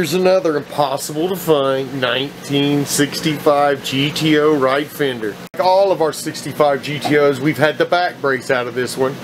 Here's another impossible to find 1965 GTO right fender. Like all of our 65 GTOs, we've had the back brace out of this one.